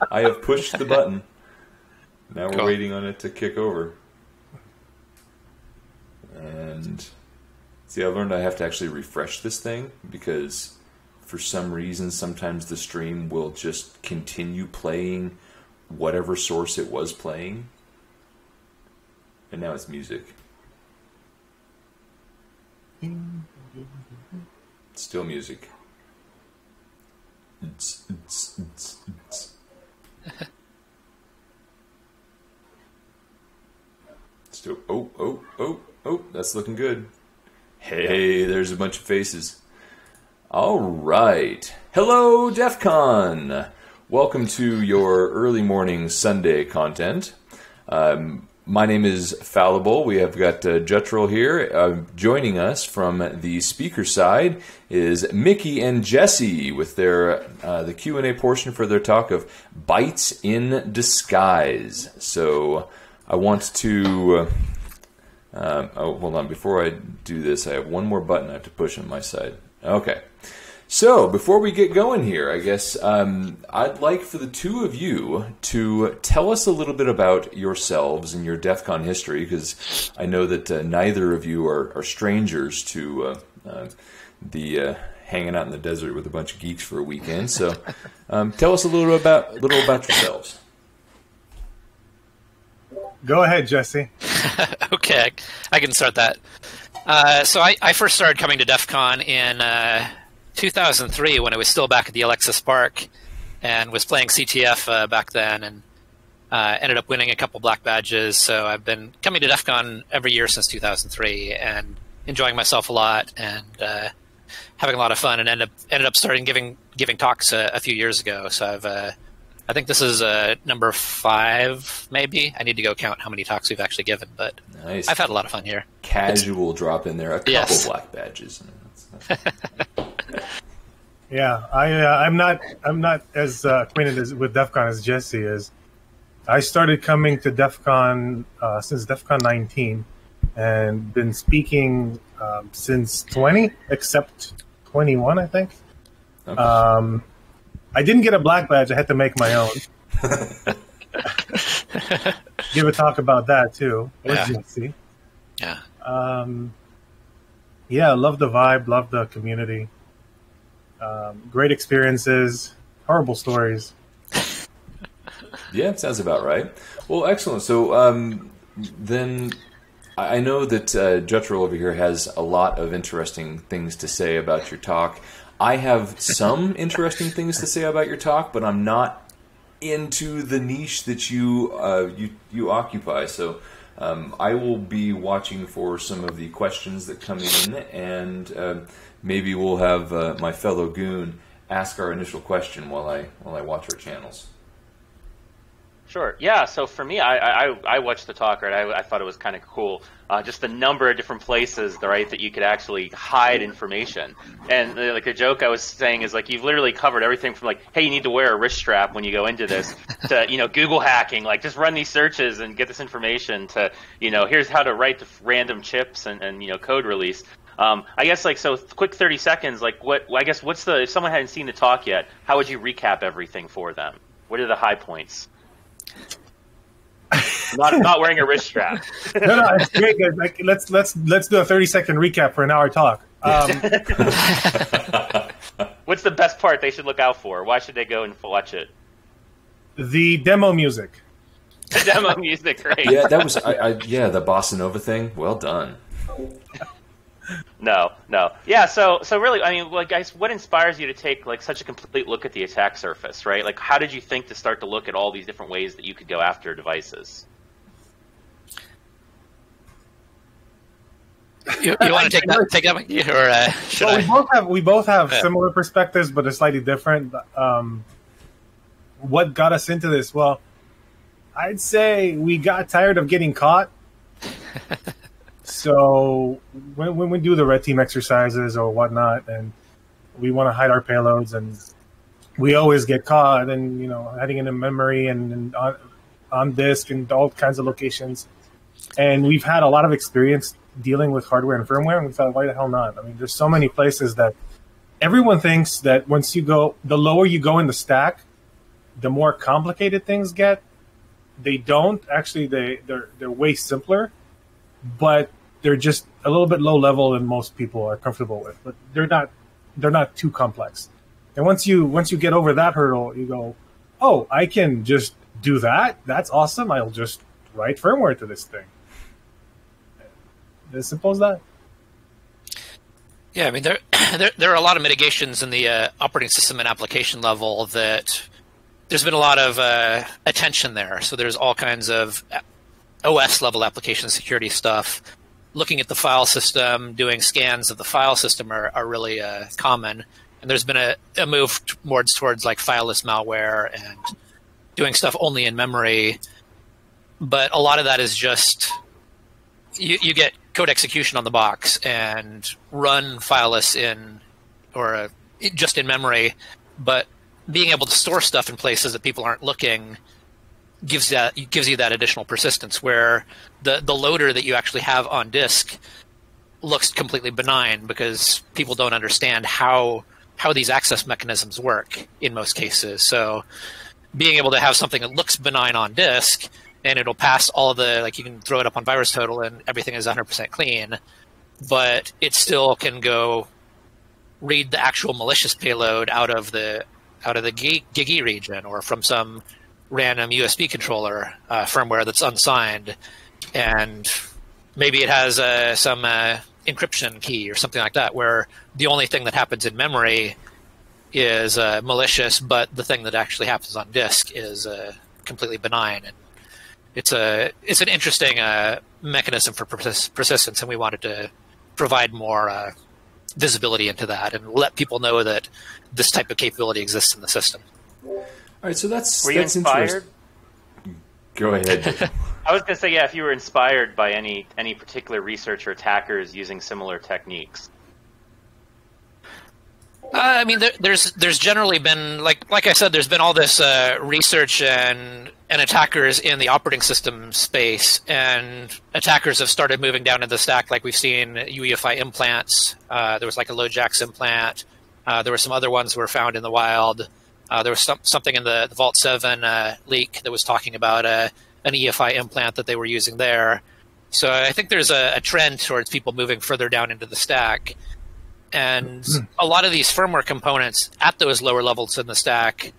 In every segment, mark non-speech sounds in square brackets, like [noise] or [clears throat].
[laughs] I have pushed the button. Now we're Cool. waiting on it to kick over. And see, I learned I have to actually refresh this thing because for some reason, sometimes the stream will just continue playing whatever source it was playing. And now it's music. Still music. It's- it's- it's- it's. [laughs] Still, oh, oh, oh, oh, that's looking good. Hey, there's a bunch of faces. All right. Hello, DEF CON. Welcome to your early morning Sunday content. Um, my name is Fallible. We have got uh, Jutral here. Uh, joining us from the speaker side is Mickey and Jesse with their uh, the Q and A portion for their talk of bites in disguise. So I want to. Uh, oh, hold on. Before I do this, I have one more button I have to push on my side. Okay. So, before we get going here, I guess um, I'd like for the two of you to tell us a little bit about yourselves and your DEF CON history, because I know that uh, neither of you are, are strangers to uh, uh, the uh, hanging out in the desert with a bunch of geeks for a weekend. So, [laughs] um, tell us a little about little about yourselves. Go ahead, Jesse. [laughs] okay, I can start that. Uh, so I, I first started coming to DEF CON in uh, 2003 when I was still back at the Alexis Park and was playing CTF uh, back then and uh, ended up winning a couple black badges. So I've been coming to DEF CON every year since 2003 and enjoying myself a lot and uh, having a lot of fun and ended up, ended up starting giving giving talks a, a few years ago. So I've uh, I think this is uh, number five, maybe. I need to go count how many talks we've actually given, but Nice. I've had a lot of fun here. Casual drop in there, a couple Yes. black badges. [laughs] Yeah, I uh, I'm not I'm not as uh, acquainted as, with DEF CON as Jesse is. I started coming to DEF CON uh, since DEF CON 19 and been speaking um, since 20, except 21, I think. Okay. Um, I didn't get a black badge. I had to make my own. [laughs] Give a talk about that too with Yeah. Jesse. Yeah. Um, yeah, love the vibe, love the community. Um, great experiences, horrible stories. [laughs] Yeah, it sounds about right. Well, excellent. So um, then I know that uh, Jutral over here has a lot of interesting things to say about your talk. I have some [laughs] interesting things to say about your talk, but I'm not into the niche that you uh, you you occupy. So um, I will be watching for some of the questions that come in, and uh, maybe we'll have uh, my fellow goon ask our initial question while I while I watch our channels. Sure. Yeah. So for me, I I, I watched the talk. Right. I, I thought it was kind of cool. Uh, just the number of different places, right, that you could actually hide information. And uh, like the joke I was saying is like you've literally covered everything from like, hey, you need to wear a wrist strap when you go into this, [laughs] to you know Google hacking. Like just run these searches and get this information. To you know here's how to write the random chips and and you know code release. Um, I guess like so quick 30 seconds. Like what? I guess what's the if someone hadn't seen the talk yet, how would you recap everything for them? What are the high points? Not not wearing a wrist strap. [laughs] No, no, it's great. Like, let's let's let's do a thirty second recap for an hour talk. Um, [laughs] What's the best part they should look out for? Why should they go and watch it? the demo music. The demo music, great. yeah, that was I, I, yeah the bossa nova thing. Well done. [laughs] No, no. Yeah, so so really, I mean, like, guys, what inspires you to take like such a complete look at the attack surface, right? Like, how did you think to start to look at all these different ways that you could go after devices? You, you want to take that? Take that, Mickey, or uh, should Well, we both have we both have Yeah. similar perspectives, but they're slightly different. Um, what got us into this? Well, I'd say we got tired of getting caught. [laughs] so when, when we do the red team exercises or whatnot, and we want to hide our payloads, and we always get caught, and you know, hiding in memory and, and on, on disk and all kinds of locations. And we've had a lot of experience dealing with hardware and firmware, and we thought, why the hell not? I mean, there's so many places that everyone thinks that once you go, the lower you go in the stack, the more complicated things get, they don't actually. They they're they're way simpler, but they're just a little bit low level than most people are comfortable with. But they're not they're not too complex. And once you once you get over that hurdle, you go, oh, I can just do that. That's awesome. I'll just write firmware to this thing. As simple as that. Yeah, I mean there [clears throat] there, there are a lot of mitigations in the uh, operating system and application level that there's been a lot of uh, attention there. So there's all kinds of OS level application security stuff. Looking at the file system, doing scans of the file system are, are really uh, common. And there's been a, a move towards towards like fileless malware and doing stuff only in memory. But a lot of that is just you, you get code execution on the box and run fileless in or uh, just in memory, but being able to store stuff in places that people aren't looking gives that gives you that additional persistence where the the loader that you actually have on disk looks completely benign because people don't understand how how these access mechanisms work in most cases. So being able to have something that looks benign on disk and it'll pass all the like you can throw it up on VirusTotal and everything is 100% clean, but it still can go read the actual malicious payload out of the out of the gigi region or from some random USB controller uh, firmware that's unsigned, and maybe it has uh, some uh, encryption key or something like that, where the only thing that happens in memory is uh, malicious, but the thing that actually happens on disk is uh, completely benign. And it's a it's an interesting uh, mechanism for persistence, and we wanted to provide more visibility into that and let people know that this type of capability exists in the system. All right, so that's were that's you inspired? Go ahead. [laughs] I was going to say, yeah, if you were inspired by any any particular research or attackers using similar techniques. Uh, I mean, there, there's there's generally been like like I said, there's been all this uh, research and and attackers in the operating system space, and attackers have started moving down in the stack. Like we've seen UEFI implants. Uh, there was like a LoJax implant. Uh, there were some other ones that were found in the wild. Uh, there was some, something in the, the Vault Seven uh, leak that was talking about an EFI implant that they were using there. So I think there's a, a trend towards people moving further down into the stack. And mm. a lot of these firmware components at those lower levels in the stack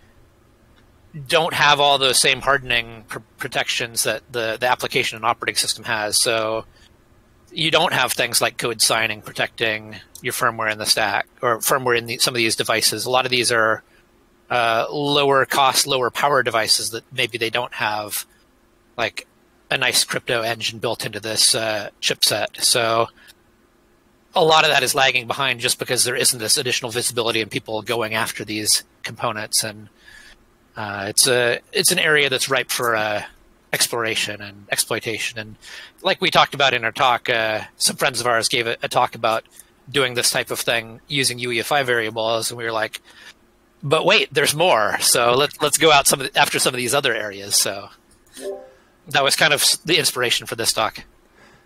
don't have all those same hardening pr- protections that the, the application and operating system has. So you don't have things like code signing protecting your firmware in the stack or firmware in the, some of these devices. A lot of these are uh, lower cost, lower power devices that maybe they don't have like a nice crypto engine built into this uh, chipset. So a lot of that is lagging behind just because there isn't this additional visibility and people going after these components. And uh, it's a it's an area that's ripe for uh, exploration and exploitation. And like we talked about in our talk uh, some friends of ours gave a, a, talk about doing this type of thing using UEFI variables. And we were like but wait there's more so let's let's go out some the, after some of these other areas so that was kind of the inspiration for this talk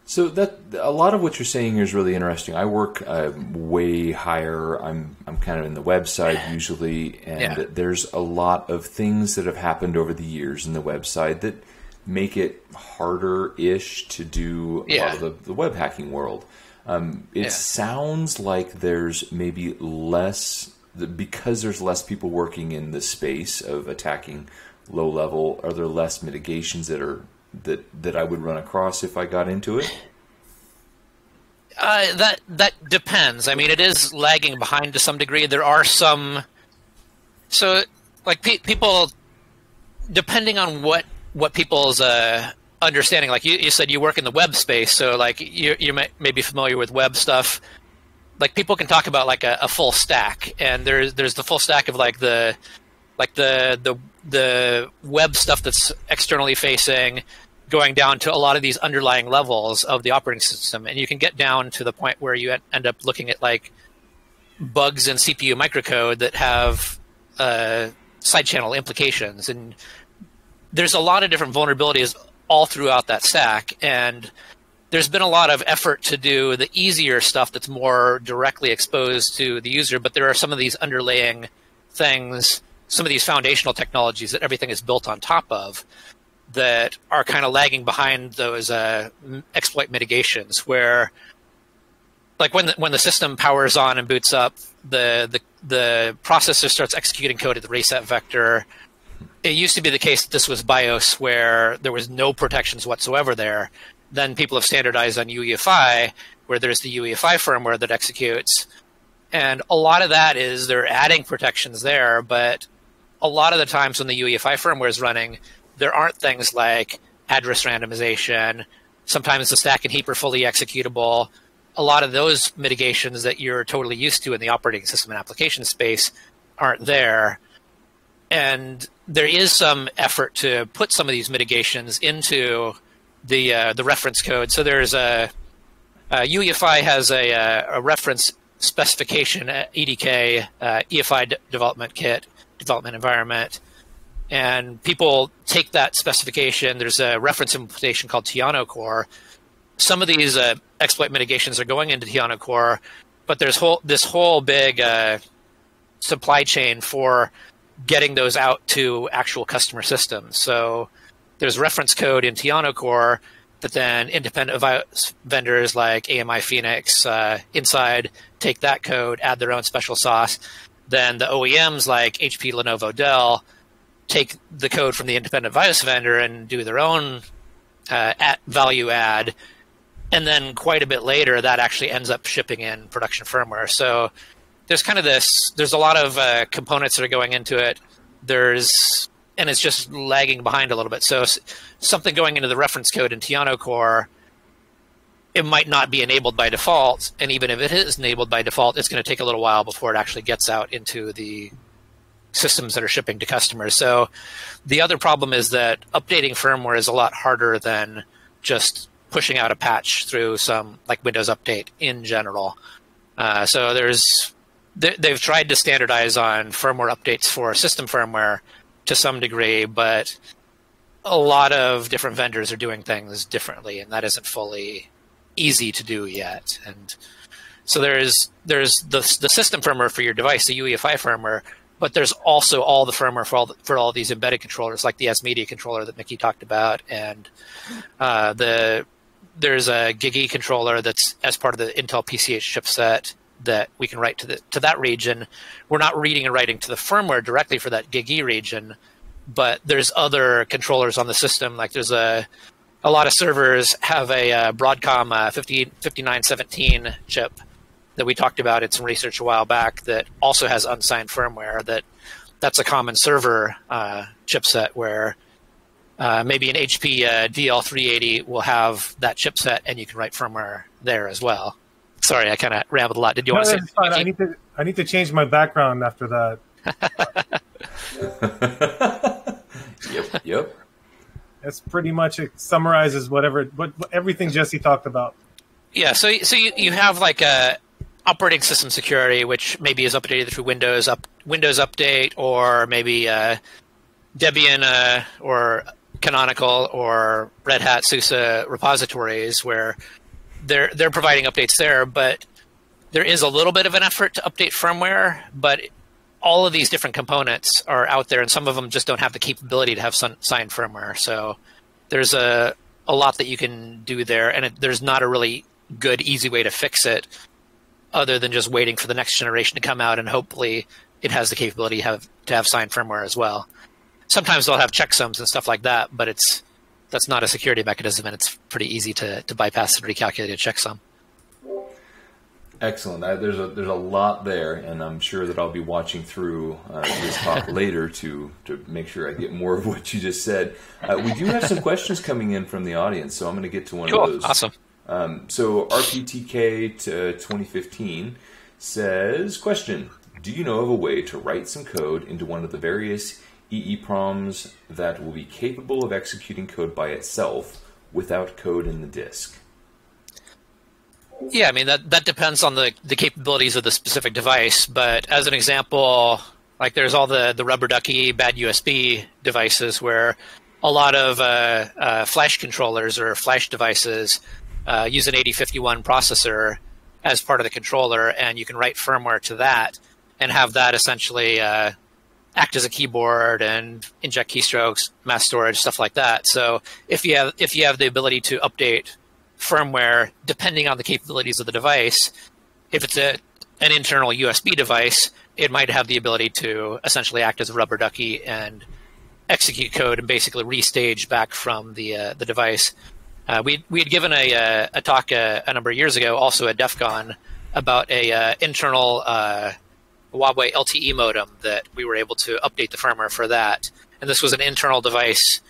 so that a lot of what you're saying is really interesting. I work uh, way higher. I'm I'm kind of in the website usually, and yeah. there's a lot of things that have happened over the years in the website that make it harder-ish to do a yeah. lot of the, the, web hacking world. Um, it yeah. sounds like there's maybe less because there's less people working in the space of attacking low level. Are there less mitigations that are that that I would run across if I got into it? Uh, that that depends. I mean, it is lagging behind to some degree. There are some, so like pe- people, depending on what what people's uh, understanding. Like you, you said, you work in the web space, so like you you may, may be familiar with web stuff. Like people can talk about like a, a full stack, and there's there's the full stack of like the like the the the web stuff that's externally facing going down to a lot of these underlying levels of the operating system, and you can get down to the point where you end up looking at like bugs in CPU microcode that have uh, side channel implications, and there's a lot of different vulnerabilities all throughout that stack, and there's been a lot of effort to do the easier stuff that's more directly exposed to the user, but there are some of these underlaying things some of these foundational technologies that everything is built on top of that are kind of lagging behind those uh, exploit mitigations where like when the, when the system powers on and boots up the, the the processor starts executing code at the reset vector. It used to be the case that this was bios where there was no protections whatsoever there then people have standardized on UEFI where there's the UEFI firmware that executes and a lot of that is they're adding protections there but a lot of the times when the UEFI firmware is running there aren't things like address randomization. Sometimes the stack and heap are fully executable. A lot of those mitigations that you're totally used to in the operating system and application space aren't there. And there is some effort to put some of these mitigations into the uh, the reference code. So there's a, a UEFI has a, a, reference specification EDK uh, EFI de- development kit development environment and people take that specification. There's a reference implementation called Tiano Core. Some of these uh, exploit mitigations are going into Tiano Core, but there's whole this whole big uh, supply chain for getting those out to actual customer systems. So there's reference code in Tiano Core that then independent vendors like AMI Phoenix uh, inside take that code, add their own special sauce. Then the OEMs like HP, Lenovo, Dell take the code from the independent BIOS vendor and do their own uh, at value add, and then quite a bit later, that actually ends up shipping in production firmware. So there's kind of this. There's a lot of uh, components that are going into it. There's and it's just lagging behind a little bit. So something going into the reference code in Tiano Core, it might not be enabled by default, and even if it is enabled by default, it's going to take a little while before it actually gets out into the systems that are shipping to customers. So the other problem is that updating firmware is a lot harder than just pushing out a patch through some like Windows Update in general. Uh, so there's they've tried to standardize on firmware updates for system firmware to some degree, but a lot of different vendors are doing things differently, and that isn't fully easy to do yet. And so there's there's the the system firmware for your device, the UEFI firmware, but there's also all the firmware for all the, for all these embedded controllers, like the S Media controller that Mickey talked about, and uh, the there's a GigE controller that's as part of the Intel PCH chipset that we can write to the to that region. We're not reading and writing to the firmware directly for that GigE region, but there's other controllers on the system. Like there's a a lot of servers have a uh, Broadcom uh, 50, 5917 chip that we talked about in some research a while back that also has unsigned firmware. That that's a common server uh, chipset where uh, maybe an HP uh, DL380 will have that chipset, and you can write firmware there as well. Sorry, I kind of rambled a lot. Did you no, want to say? I need to I need to change my background after that. [laughs] yep. Yep. That's pretty much it summarizes whatever what everything Jesse talked about. Yeah, so so you, you have like a operating system security, which maybe is updated through Windows up Windows Update or maybe uh, Debian uh, or Canonical or Red Hat SUSE repositories, where they're they're providing updates there. But there is a little bit of an effort to update firmware, but all of these different components are out there, and some of them just don't have the capability to have signed firmware. So there's a a lot that you can do there, and it, there's not a really good, easy way to fix it other than just waiting for the next generation to come out and hopefully it has the capability to have, to have signed firmware as well. Sometimes they'll have checksums and stuff like that, but it's that's not a security mechanism, and it's pretty easy to, to bypass and recalculate a checksum. Excellent. I, there's a there's a lot there, and I'm sure that I'll be watching through uh, this [laughs] talk later to to make sure I get more of what you just said. Uh, we do have some questions coming in from the audience, so I'm going to get to one cool. of those. Awesome. Um, so RPTK to 2015 says, question, do you know of a way to write some code into one of the various EEPROMs that will be capable of executing code by itself without code in the disk? Yeah, I mean that that depends on the the capabilities of the specific device. But as an example, like there's all the the rubber ducky bad USB devices where a lot of uh, uh, flash controllers or flash devices uh, use an 8051 processor as part of the controller, and you can write firmware to that and have that essentially uh, act as a keyboard and inject keystrokes, mass storage, stuff like that. So if you have if you have the ability to update firmware depending on the capabilities of the device, if it's a an internal USB device, it might have the ability to essentially act as a rubber ducky and execute code and basically restage back from the uh, the device. Uh, we we had given a a, a talk a, a, number of years ago, also at DEF CON, about a uh, internal uh, Huawei LTE modem that we were able to update the firmware for that. And this was an internal device.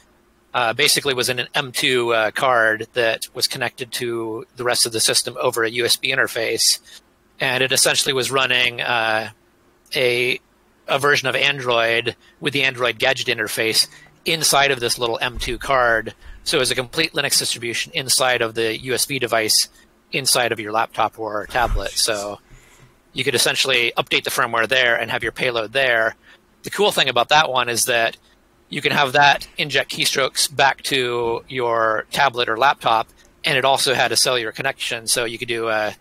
Uh, basically, was in an M2 uh, card that was connected to the rest of the system over a USB interface, and it essentially was running a a version of Android with the Android gadget interface inside of this little M2 card. So it was a complete Linux distribution inside of the USB device inside of your laptop or tablet. So you could essentially update the firmware there and have your payload there. The cool thing about that one is that you can have that inject keystrokes back to your tablet or laptop, and it also had a cellular connection, so you could do a,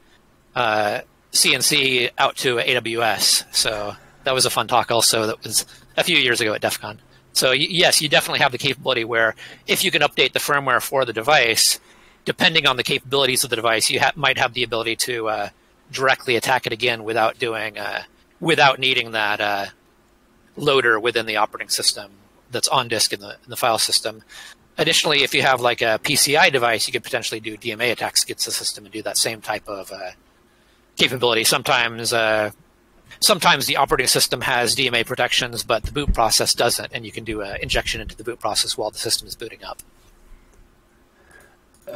a CNC out to AWS. So that was a fun talk also that was a few years ago at DEF CON. So yes, you definitely have the capability where if you can update the firmware for the device, depending on the capabilities of the device, you ha- might have the ability to uh, directly attack it again without doing uh, without needing that uh, loader within the operating system that's on disk in the in the file system. Additionally, if you have like a PCI device, you could potentially do DMA attacks against the system and do that same type of uh, capability. Sometimes uh, sometimes the operating system has DMA protections, but the boot process doesn't, and you can do an injection into the boot process while the system is booting up.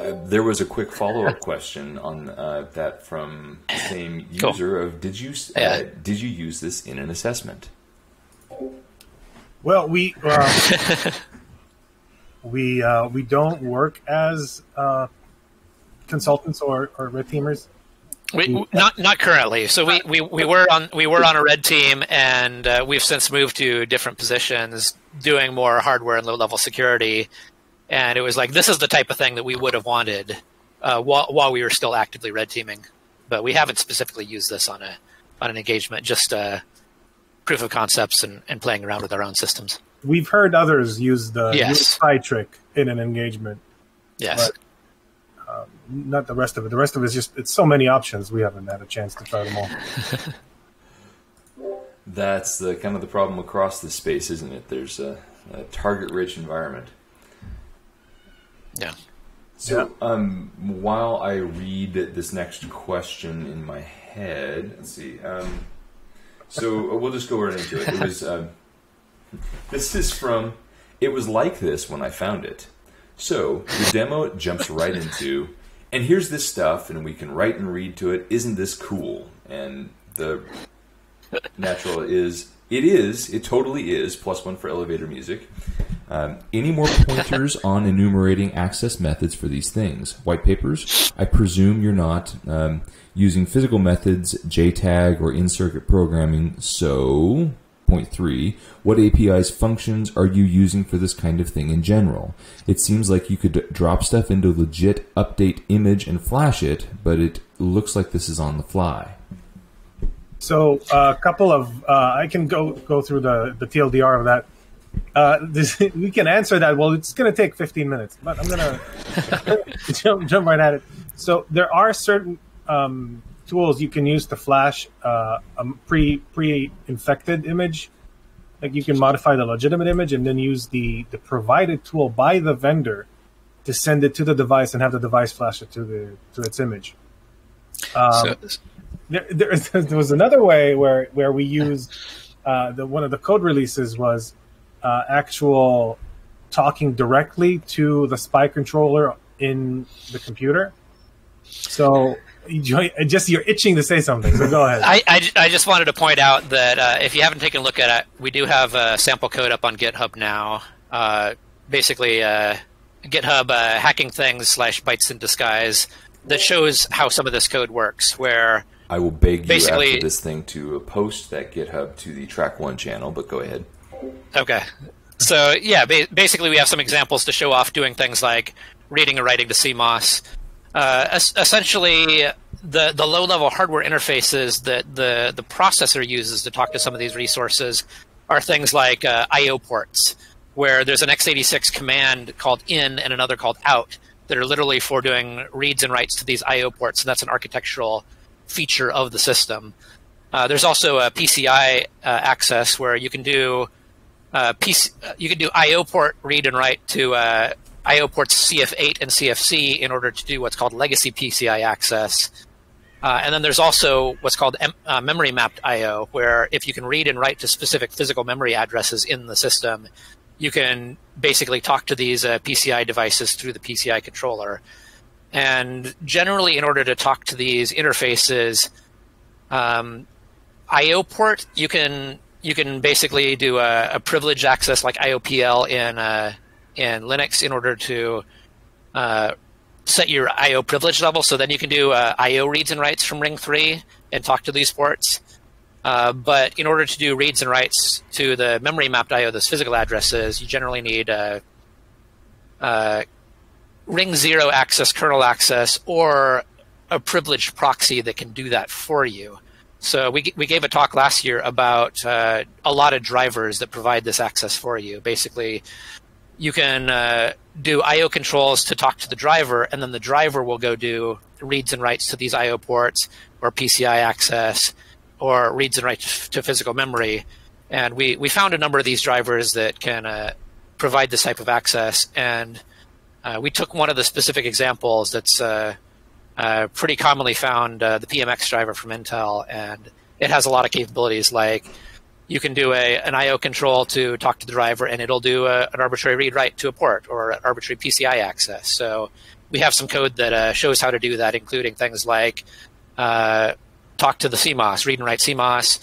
Uh, there was a quick follow-up question on uh, that from the same user cool. of did you uh, yeah. did you use this in an assessment? Well, we uh, [laughs] we uh, we don't work as consultants or, or red teamers. We, not not currently. So we, we, we were on we were on a red team, and uh, we've since moved to different positions, doing more hardware and low level security. And it was like this is the type of thing that we would have wanted uh, while while we were still actively red teaming, but we haven't specifically used this on a on an engagement. Just uh, proof of concepts and, and playing around with our own systems. We've heard others use the yes. spy trick in an engagement. Yes. But um, not the rest of it. The rest of it is just it's so many options. We haven't had a chance to try them all. [laughs] That's the kind of the problem across the space, isn't it? There's a, a target-rich environment. Yeah. So, yeah. um, while I read this next question in my head, let's see. Um, so we'll just go right into it. It was. Um, this is from. It was like this when I found it. So the demo jumps right into, and here's this stuff, and we can write and read to it. Isn't this cool? And the natural is, it is, it totally is, plus one for elevator music. Um, any more pointers [laughs] on enumerating access methods for these things? White papers? I presume you're not um, using physical methods, JTAG, or in circuit programming, so Point three, what APIs functions are you using for this kind of thing in general? It seems like you could drop stuff into legit update image and flash it, but it looks like this is on the fly. So a couple of uh, I can go go through the the TLDR of that. Uh, this, [laughs] we can answer that. Well, it's going to take 15 minutes, but I'm going [laughs] to jump, jump right at it. So there are certain um, tools you can use to flash uh, a pre pre infected image. Like you can modify the legitimate image and then use the the provided tool by the vendor to send it to the device and have the device flash it to the to its image. Um, so, there, there, [laughs] there, was another way where where we used uh, the one of the code releases was uh, actual talking directly to the SPI controller in the computer. So just you're itching to say something, so go ahead. [laughs] I, I, I just wanted to point out that uh, if you haven't taken a look at it, we do have a sample code up on GitHub now. Uh, basically, uh, GitHub uh, hacking things slash bytes in disguise that shows how some of this code works. Where I will beg you after this thing to post that GitHub to the Track One channel, but go ahead. Okay. So yeah, basically, we have some examples to show off doing things like reading and writing to CMOS uh, essentially the the low level hardware interfaces that the the processor uses to talk to some of these resources are things like uh, I/O ports, where there's an x86 command called in and another called out that are literally for doing reads and writes to these I/O ports, and that's an architectural feature of the system. Uh, there's also a PCI uh, access where you can do uh, PC, uh, you can do I/O port read and write to I/O ports CF8 and CFC in order to do what's called legacy PCI access. Uh, and then there's also what's called M- uh, memory mapped I/O, where if you can read and write to specific physical memory addresses in the system, you can basically talk to these uh, PCI devices through the PCI controller. And generally, in order to talk to these interfaces, um, I/O port you can you can basically do a, a privileged access like IOPL in uh, in Linux in order to uh, set your I/O privilege level. So then you can do uh, I/O reads and writes from Ring Three and talk to these ports. Uh, but in order to do reads and writes to the memory mapped I/O, those physical addresses, you generally need a, a Ring Zero access, kernel access, or a privileged proxy that can do that for you. So we we gave a talk last year about uh, a lot of drivers that provide this access for you. Basically, you can uh, do I/O controls to talk to the driver, and then the driver will go do reads and writes to these I/O ports, or PCI access, or reads and writes to physical memory. And we we found a number of these drivers that can uh, provide this type of access, and uh, we took one of the specific examples that's uh, uh, pretty commonly found uh, the PMX driver from Intel, and it has a lot of capabilities like you can do a an I/O control to talk to the driver, and it'll do a, an arbitrary read write to a port or an arbitrary PCI access. So we have some code that uh, shows how to do that, including things like uh, talk to the CMOS, read and write CMOS,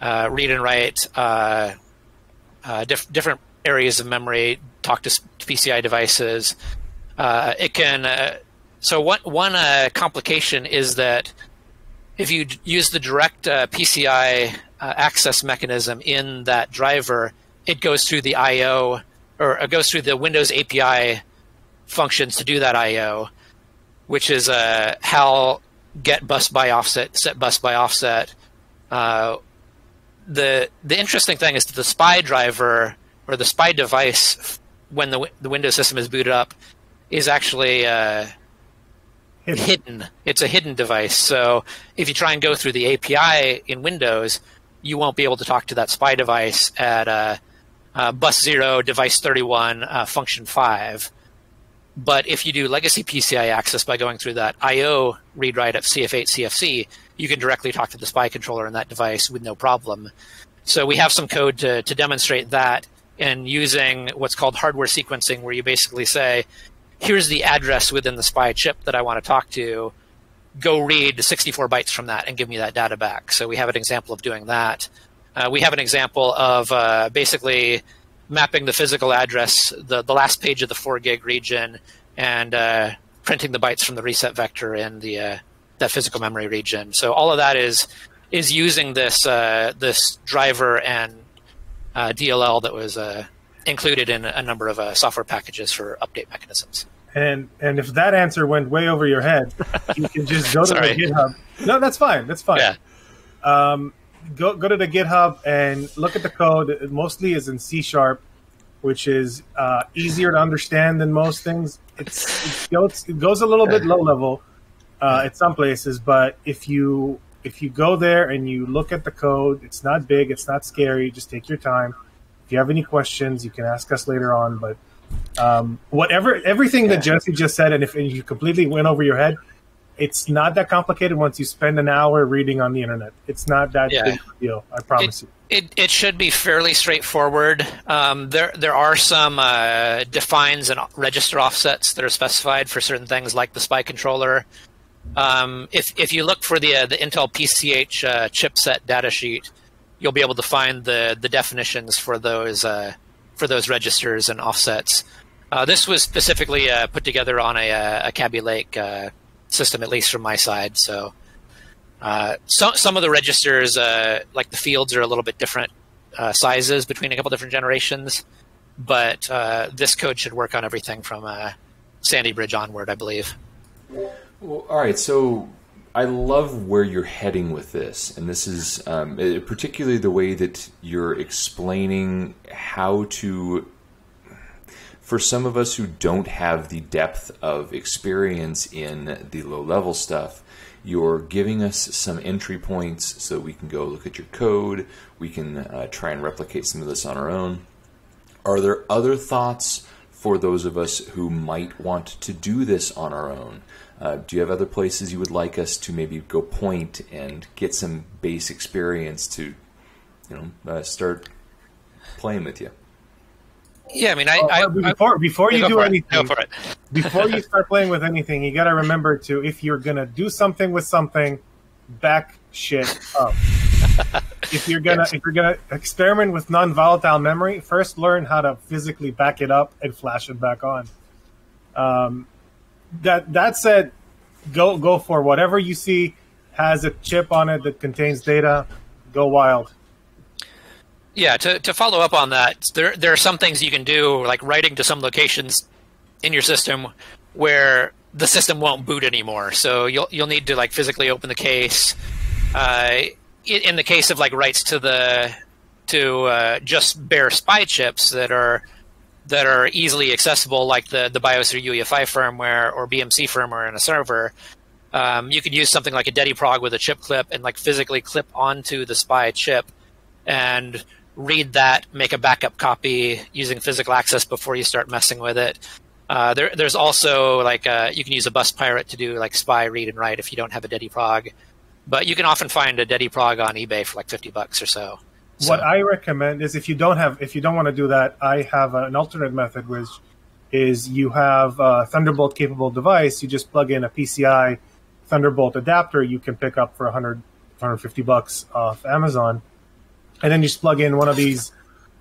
uh, read and write uh, diff- different areas of memory, talk to PCI devices. It can so one one uh, complication is that if you d- use the direct uh, PCI uh, access mechanism in that driver, it goes through the I/O or it goes through the Windows API functions to do that I/O, which is a HAL get bus by offset, set bus by offset. Uh, the the interesting thing is that the spy driver or the spy device when the the Windows system is booted up is actually uh, hidden. hidden. It's a hidden device. So if you try and go through the API in Windows, you won't be able to talk to that spy device at uh, uh, bus zero, device 31, uh, function five. But if you do legacy PCI access by going through that I/O read write of CF8 CFC, you can directly talk to the spy controller in that device with no problem. So we have some code to, to demonstrate that and using what's called hardware sequencing, where you basically say, here's the address within the SPI chip that I want to talk to. Go read 64 bytes from that and give me that data back. So we have an example of doing that. Uh, we have an example of uh, basically mapping the physical address, the, the last page of the 4 gig region, and uh, printing the bytes from the reset vector in the uh, that physical memory region. So all of that is is using this uh, this driver and uh, DLL that was included in a number of uh, software packages for update mechanisms. And and if that answer went way over your head, you can just go to the GitHub. No, that's fine. That's fine. Yeah. Um, go go to the GitHub and look at the code. It mostly is in C sharp, which is uh, easier to understand than most things. It's, it goes, it goes a little bit low level uh, at some places, but if you if you go there and you look at the code, it's not big, it's not scary. Just take your time if you have any questions, you can ask us later on. But um, whatever, everything yeah. that Jesse just said, and if you completely went over your head, it's not that complicated once you spend an hour reading on the internet. It's not that yeah. big deal. I promise it, you. It, it should be fairly straightforward. Um, there there are some uh, defines and register offsets that are specified for certain things like the SPI controller. Um, if if you look for the uh, the Intel PCH uh, chipset datasheet, you'll be able to find the the definitions for those uh, for those registers and offsets. Uh, this was specifically uh, put together on a, uh, a Kaby Lake uh, system, at least from my side. So, uh, some some of the registers, like the fields, are a little bit different sizes between a couple different generations. But this code should work on everything from Sandy Bridge onward, I believe. Well, all right. So I love where you're heading with this, and this is um, eh, particularly the way that you're explaining how to. For some of us who don't have the depth of experience in the low level stuff, you're giving us some entry points so we can go look at your code. We can uh, try and replicate some of this on our own. Are there other thoughts for those of us who might want to do this on our own? Uh, do you have other places you would like us to maybe go point and get some base experience to, you know, uh, start playing with you? Yeah, I mean, I, I, but before before you go do for it. anything, Go for it. [laughs] before you start playing with anything, you got to remember to if you're gonna do something with something, back shit up. [laughs] if you're gonna Yes. if you're gonna experiment with non-volatile memory, first learn how to physically back it up and flash it back on. Um, that that said, go go for whatever you see has a chip on it that contains data. Go wild. Yeah, to, to follow up on that, there there are some things you can do, like writing to some locations in your system where the system won't boot anymore. So you'll you'll need to like physically open the case. Uh, in, the case of like rights to the to uh, just bare spy chips that are that are easily accessible, like the the BIOS or UEFI firmware or BMC firmware in a server. Um, you could use something like a DediProg with a chip clip and like physically clip onto the spy chip and read that, make a backup copy using physical access before you start messing with it. Uh, there, there's also like uh, you can use a bus pirate to do like spy read and write if you don't have a DediProg, but you can often find a DediProg on eBay for like fifty bucks or so. So- What I recommend is if you don't have if you don't want to do that, I have an alternate method, which is you have a Thunderbolt capable device. You just plug in a PCI Thunderbolt adapter. You can pick up for 100, 150 bucks off Amazon, and then you just plug in one of these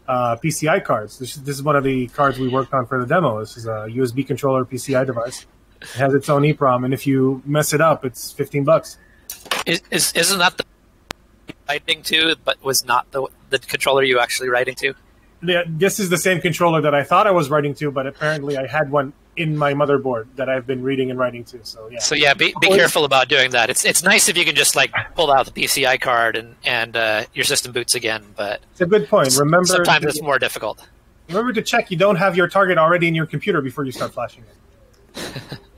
uh, PCI cards. This, this is one of the cards we worked on for the demo. This is a USB controller PCI device. It has its own EEPROM, and if you mess it up, it's 15 bucks. Is, is isn't that the writing to, but was not the the controller you actually writing to? Yeah, this is the same controller that I thought I was writing to, but apparently I had one in my motherboard that I've been reading and writing to. So yeah, So yeah, be, be careful about doing that. It's it's nice if you can just like pull out the PCI card and and uh, your system boots again, but it's a good point. Remember, sometimes it's more difficult. remember to check you don't have your target already in your computer before you start flashing it. [laughs]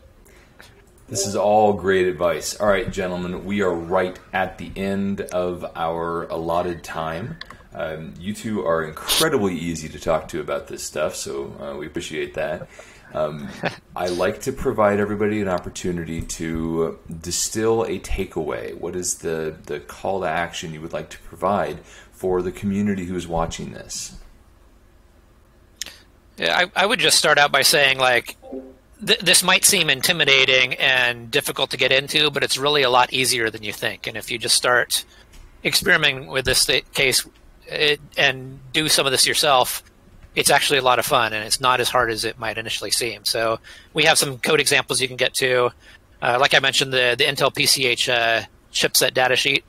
This is all great advice. All right, gentlemen, we are right at the end of our allotted time. Um, you two are incredibly easy to talk to about this stuff, so uh, we appreciate that. Um, I like to provide everybody an opportunity to distill a takeaway. What is the, the call to action you would like to provide for the community who is watching this? Yeah, I, I would just start out by saying like th- this might seem intimidating and difficult to get into, but it's really a lot easier than you think. And if you just start experimenting with this th- case it, and do some of this yourself, it's actually a lot of fun and it's not as hard as it might initially seem. So we have some code examples you can get to. Uh, like I mentioned, the the Intel PCH uh, chipset datasheet.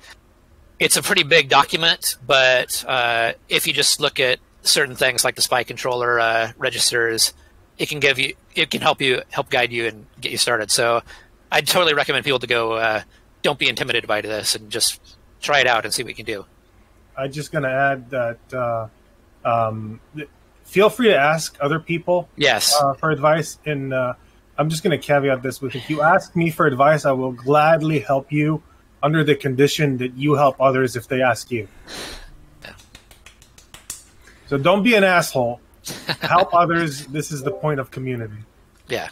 It's a pretty big document, but uh, if you just look at certain things like the spy controller uh, registers, it can give you, it can help you, help guide you and get you started. So I'd totally recommend people to go. Uh, don't be intimidated by this and just try it out and see what you can do. I'm just going to add that uh, um, th- feel free to ask other people Yes. uh, for advice. And uh, I'm just going to caveat this with if you ask me for advice, I will gladly help you under the condition that you help others if they ask you. So don't be an asshole. Help others. This is the point of community. yeah.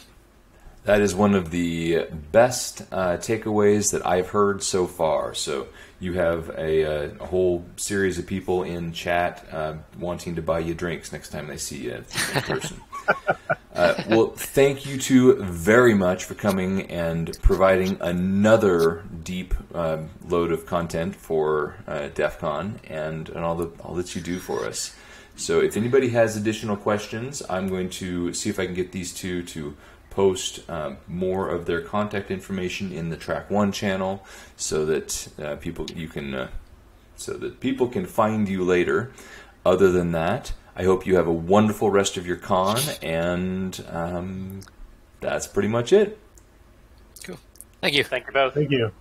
That is one of the best uh, takeaways that I've heard so far. So you have a, uh, a whole series of people in chat uh, wanting to buy you drinks next time they see you in person. [laughs] uh, well, thank you two very much for coming and providing another deep um, load of content for uh, DEF CON and, and all, the, all that you do for us. So if anybody has additional questions, I'm going to see if I can get these two to post um, more of their contact information in the Track One channel, so that uh, people you can uh, so that people can find you later. Other than that, I hope you have a wonderful rest of your con, and um, that's pretty much it. Cool. Thank you. Thank you both. Thank you.